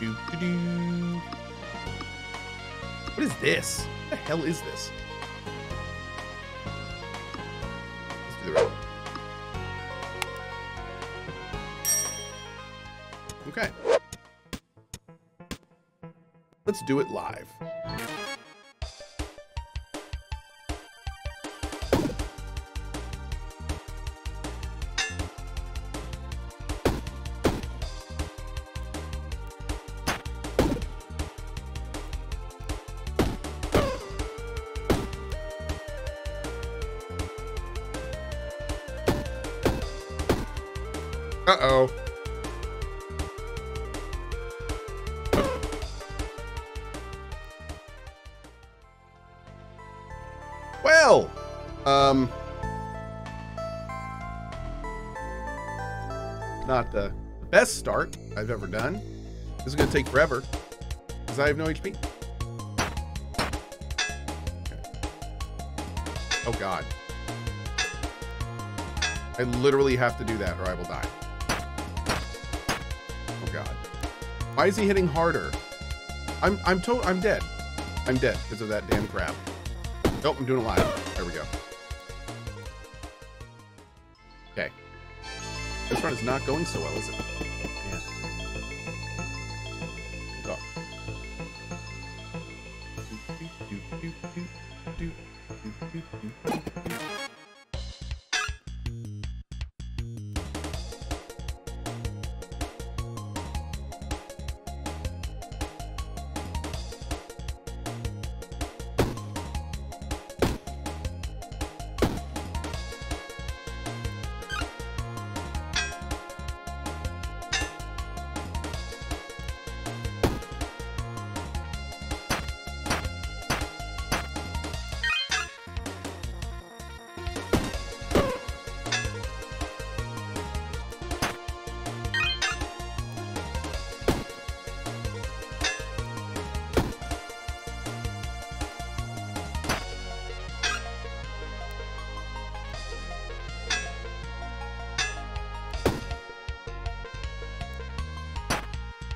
What is this? What the hell is this? Let's do the red. Okay. Let's do it live. Uh-oh. Well, um, not the best start I've ever done. This is to take forever because I have no HP. Oh, God. I literally have to do that or I will die. God. Why is he hitting harder? I'm, I'm, to I'm dead. I'm dead because of that damn crab. Nope, I'm doing it live. There we go. Okay. This run is not going so well, is it?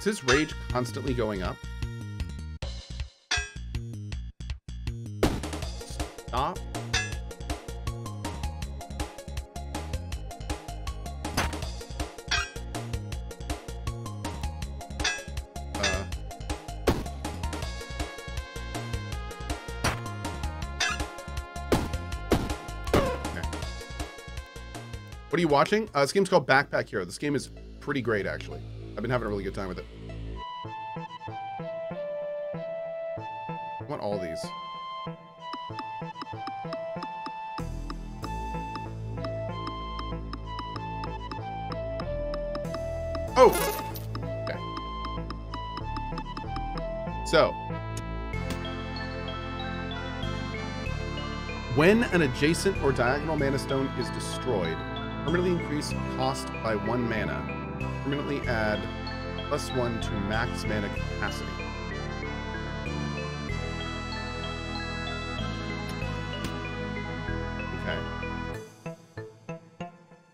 Is his rage constantly going up? Stop. Uh. What are you watching? Uh, this game's called Backpack Hero. This game is pretty great, actually. I've been having a really good time with it. I want all these. Oh! Okay. So. When an adjacent or diagonal mana stone is destroyed, permanently increase cost by one mana permanently add plus one to max mana capacity. Okay.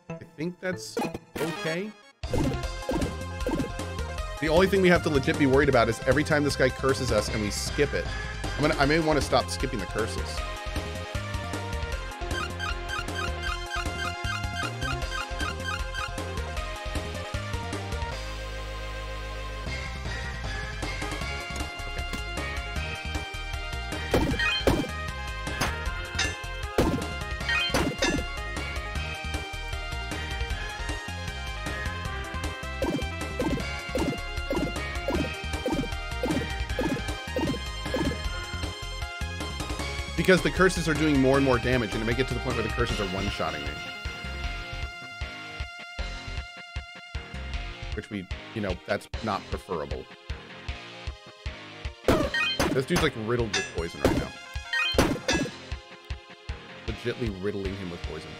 I think that's okay. The only thing we have to legit be worried about is every time this guy curses us and we skip it. I'm gonna, I may want to stop skipping the curses. Because the curses are doing more and more damage, and it may get to the point where the curses are one-shotting me. Which we, you know, that's not preferable. This dude's like riddled with poison right now. Legitly riddling him with poison.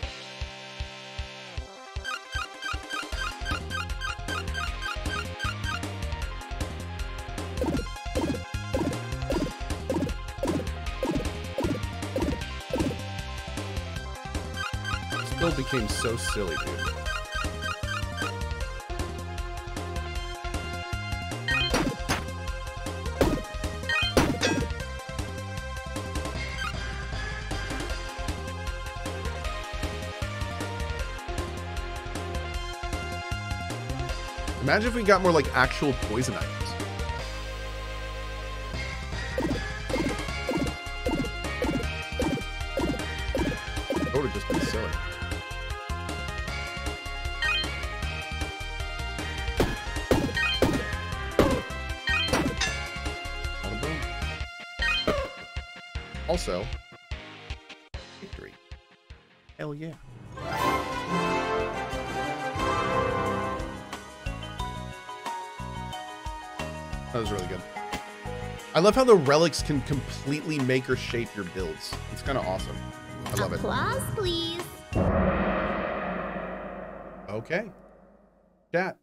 game's so silly, dude. Imagine if we got more like actual poison ivy. Hell yeah. That was really good. I love how the relics can completely make or shape your builds. It's kind of awesome. I love it. Applause, please. Okay. Chat.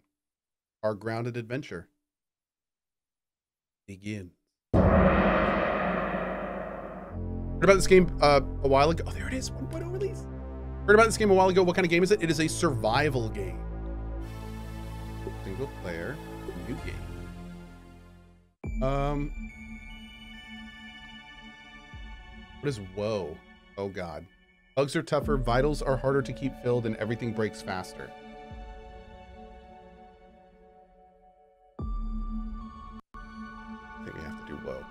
Our grounded adventure. Begin. Heard about this game uh, a while ago. Oh, there it is. 1.0 release. Heard about this game a while ago. What kind of game is it? It is a survival game. Single player, new game. Um. What is woe? Oh god. Bugs are tougher, vitals are harder to keep filled, and everything breaks faster. I think we have to do woe.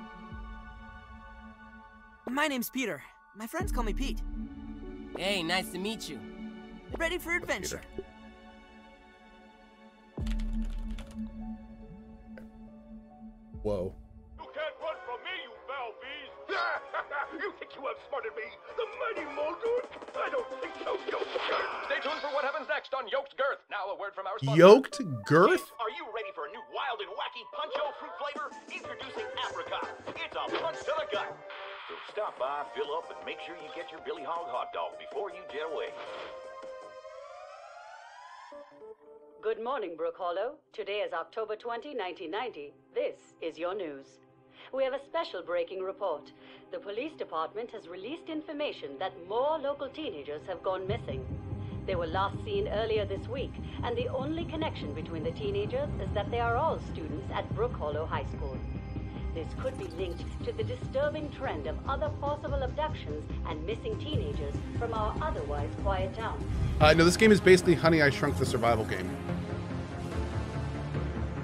My name's Peter. My friends call me Pete. Hey, nice to meet you. Ready for adventure. Whoa. You can't run from me, you foul bees! you think you outsmarted me? The mighty Muldoon? I don't think so, Yoked Girth. Stay tuned for what happens next on Yoked Girth. Now a word from our sponsor. Yoked girth? Stop by, fill up, and make sure you get your Billy Hog hot dog before you jet away. Good morning, Brook Hollow. Today is October 20, 1990. This is your news. We have a special breaking report. The police department has released information that more local teenagers have gone missing. They were last seen earlier this week, and the only connection between the teenagers is that they are all students at Brook Hollow High School. This could be linked to the disturbing trend of other possible abductions and missing teenagers from our otherwise quiet town. Uh, no, this game is basically Honey, I Shrunk the Survival Game.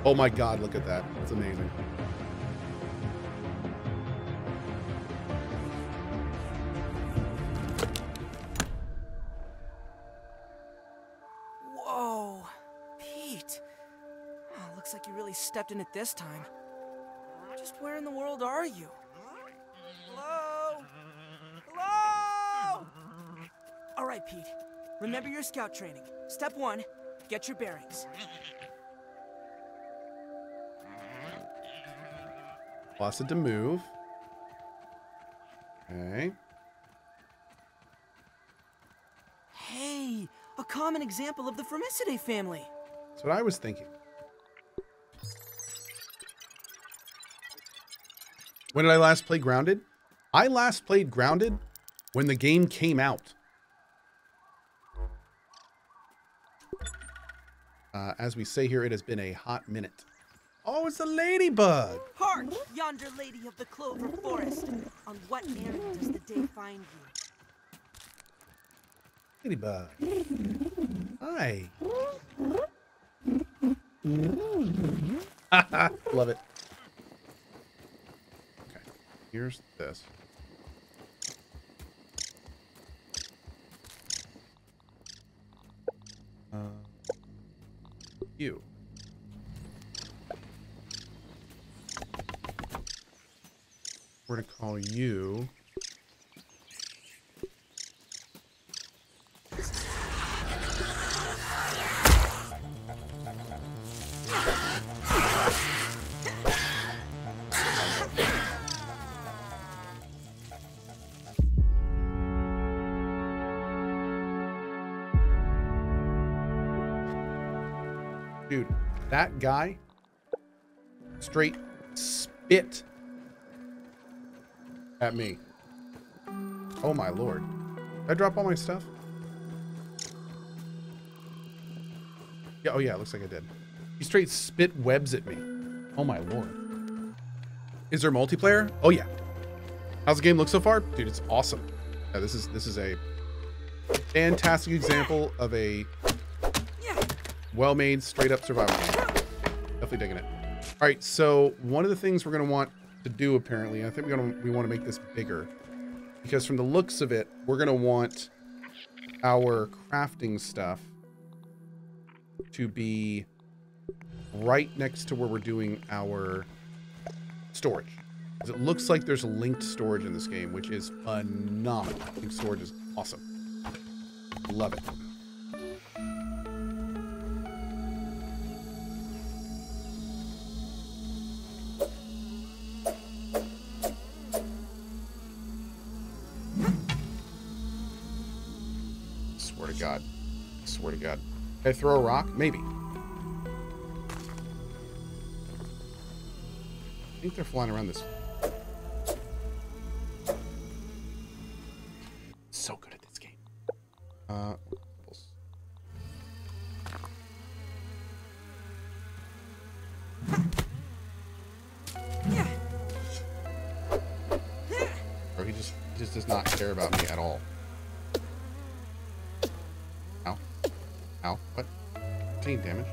Oh my god, look at that. It's amazing. Whoa, Pete. Oh, looks like you really stepped in it this time. Just where in the world are you? Hello? Hello? All right, Pete. Remember your scout training. Step one, get your bearings. Flaccid to move. Okay. Hey, a common example of the Formicidae family. That's what I was thinking. When did I last play Grounded? I last played Grounded when the game came out. Uh, as we say here, it has been a hot minute. Oh, it's a ladybug. Hark, yonder lady of the clover forest. On what errand does the day find you? Ladybug. Hi. Love it. Here's this. Uh, you. We're gonna call you. That guy straight spit at me. Oh my lord. Did I drop all my stuff? Yeah, oh yeah, it looks like I did. He straight spit webs at me. Oh my lord. Is there multiplayer? Oh yeah. How's the game look so far? Dude, it's awesome. Yeah, this is this is a fantastic example of a well-made straight up survival game. Definitely digging it. All right, so one of the things we're gonna want to do apparently, I think we're gonna we want to make this bigger because from the looks of it, we're gonna want our crafting stuff to be right next to where we're doing our storage. 'Cause it looks like there's linked storage in this game, which is phenomenal. I think storage is awesome. Love it. God. Can I throw a rock? Maybe. I think they're flying around this. So good at this game. Uh, Bro, he just he just does not care about me at all. Ow. What? Taking damage.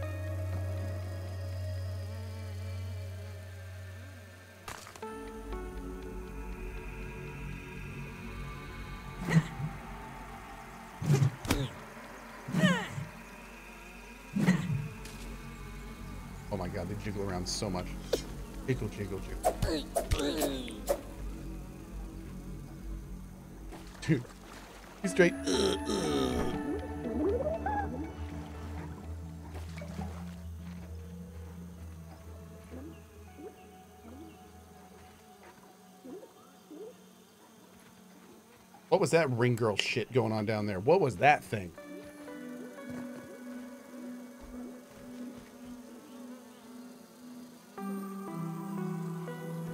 Oh my god, they jiggle around so much. Jiggle, jiggle, jiggle. Dude, he's straight. Was that ring girl shit going on down there? What was that thing?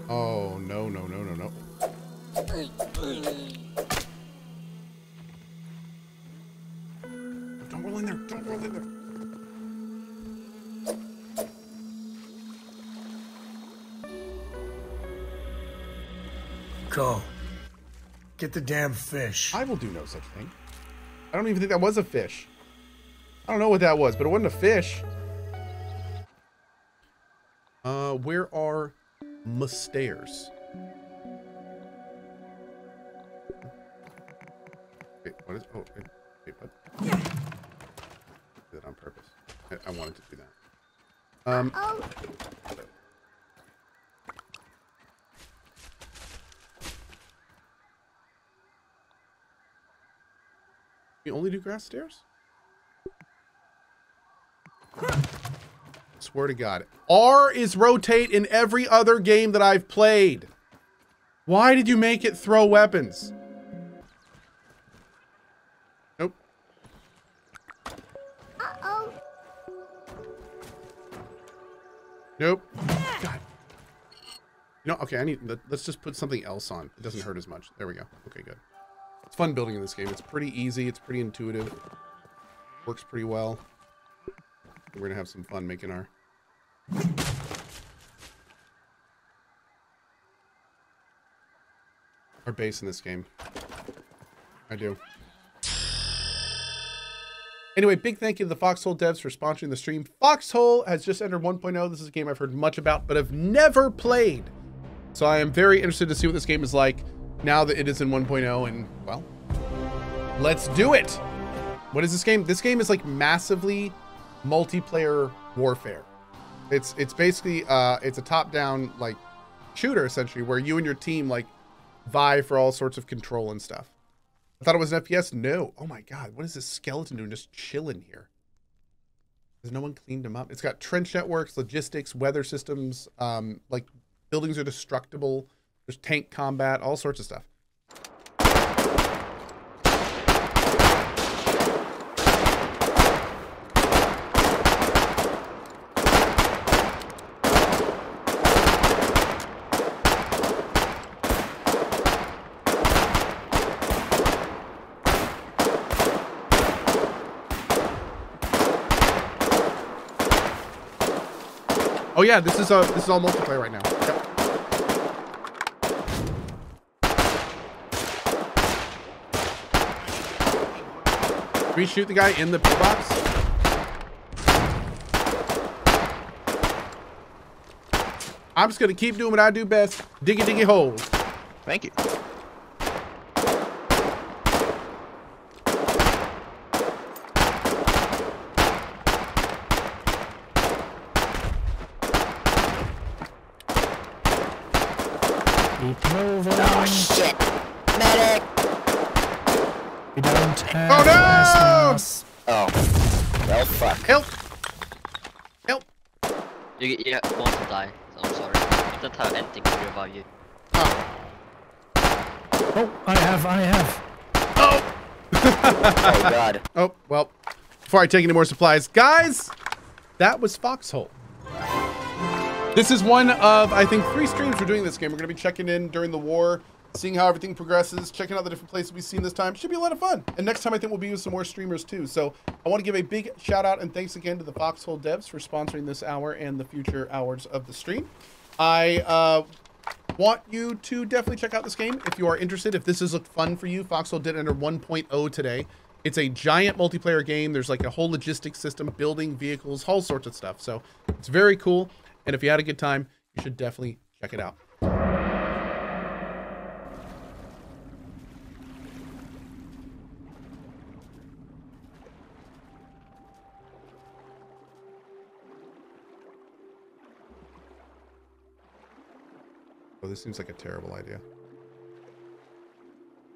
Oh, no, no, no, no, no. Don't roll in there. Don't roll in there. Go. Get the damn fish. I will do no such thing. I don't even think that was a fish. I don't know what that was, but it wasn't a fish. Uh, where are my stairs? Wait, what is? Oh, wait, wait what? Did that on purpose. I, I wanted to do that. Um. You only do grass stairs? Swear to God. R is rotate in every other game that I've played. Why did you make it throw weapons? Nope. Uh-oh. Nope. God. You know, okay, I need, let- let's just put something else on. It doesn't hurt as much. There we go. Okay, good. It's fun building in this game. It's pretty easy. It's pretty intuitive. Works pretty well. We're gonna have some fun making our... Our base in this game. I do. Anyway, big thank you to the Foxhole devs for sponsoring the stream. Foxhole has just entered 1.0. This is a game I've heard much about, but have never played. So I am very interested to see what this game is like now that it is in 1.0 and, well, let's do it. What is this game? This game is like massively multiplayer warfare. It's it's basically uh it's a top-down like shooter essentially where you and your team like vie for all sorts of control and stuff. I thought it was an FPS. No. Oh my god, what is this skeleton doing just chilling here? Has no one cleaned him up? It's got trench networks, logistics, weather systems, um, like buildings are destructible. There's tank combat, all sorts of stuff. Oh yeah, this is uh this is all multiplayer right now. Yep. Can we shoot the guy in the pillbox? I'm just gonna keep doing what I do best. Diggy diggy holes. Thank you. Oh, no! Christmas. Oh. Well, fuck. Help! Help! You, you want to die, so I'm sorry. I don't have anything to revive you. Oh. Oh, I have, I have. Oh! oh god. Oh, well, before I take any more supplies, guys, that was Foxhole. This is one of, I think, three streams we're doing this game. We're going to be checking in during the war, seeing how everything progresses, checking out the different places we've seen this time. Should be a lot of fun. And next time, I think we'll be with some more streamers too. So I want to give a big shout out and thanks again to the Foxhole devs for sponsoring this hour and the future hours of the stream. I uh, want you to definitely check out this game if you are interested. If this has looked fun for you, Foxhole did enter 1.0 today. It's a giant multiplayer game. There's like a whole logistics system, building vehicles, all sorts of stuff. So it's very cool. And if you had a good time, you should definitely check it out. This seems like a terrible idea.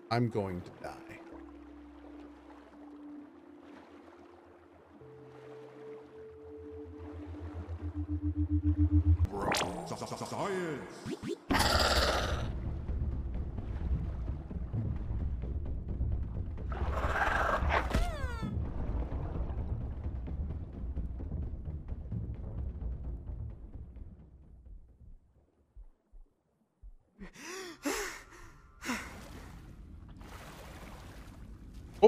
I'm going to die.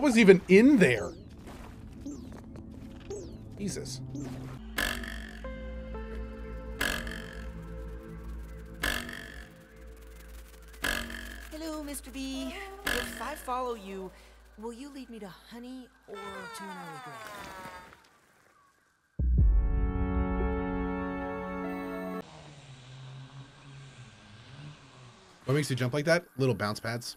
What was even in there? Jesus. Hello, Mr. B. If I follow you, will you lead me to honey or to an early grave? What makes you jump like that? Little bounce pads.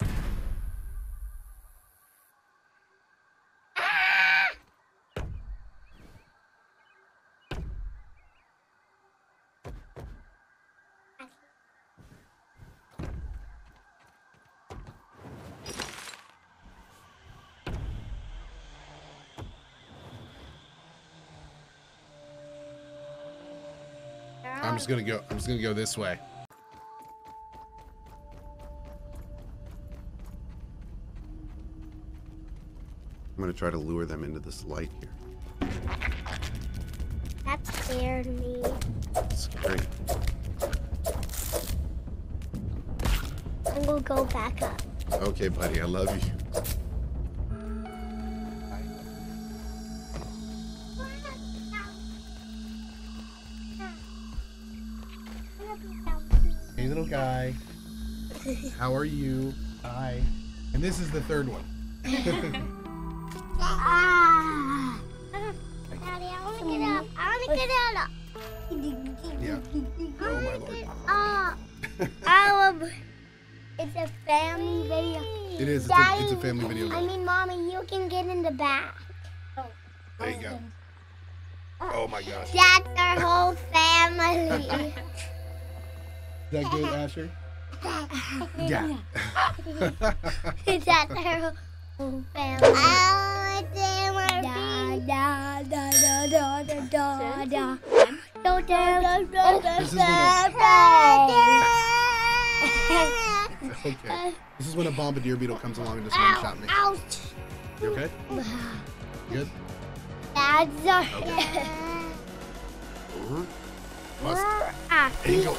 I'm just gonna go. I'm just gonna go this way. I'm gonna try to lure them into this light here. That scared me. It's great. I'm gonna go back up. Okay, buddy. I love you. Hey, little guy. How are you? Hi. And this is the third one. Ah! Daddy, I wanna get up. I wanna get up. Yeah. Oh my lord. It's a family video. It is. It's a, it's a family video. I mean, mommy, you can get in the back. There you go. Oh my gosh. That's our whole family. that good, Asher? Yeah. That's our whole family. Oh, I want da da da da da da da. Da da da oh, da This is when da. Okay. This is when a bombardier beetle comes along and just one shot me. Ouch! You okay? Good? That's our. Must. There you go.